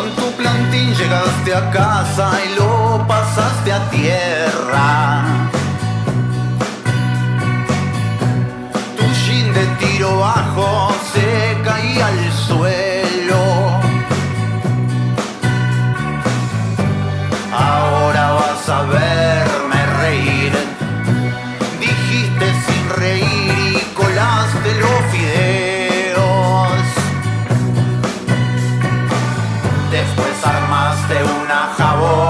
Con tu plantín llegaste a casa y lo pasaste a tierra. Tu jean de tiro bajo se caía al suelo. Armaste una jabonería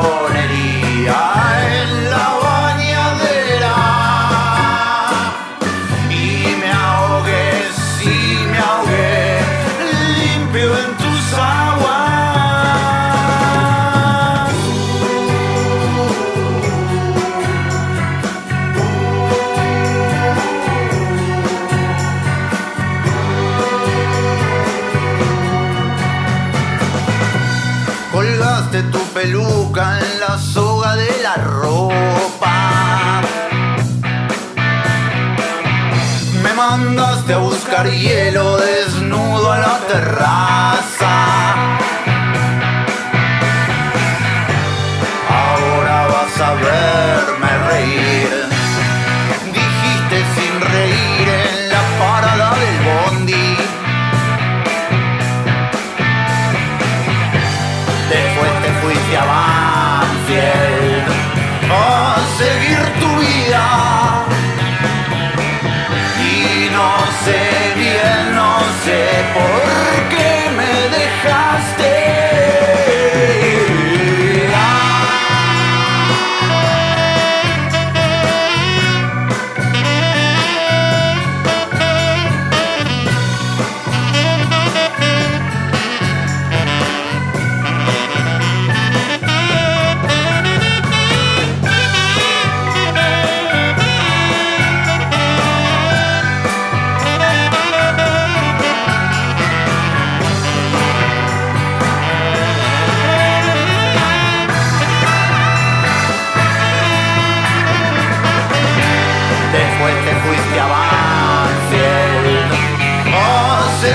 Colgaste tu peluca en la soga de la ropa. Me mandaste a buscar hielo desnudo a la terraza.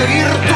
virtud.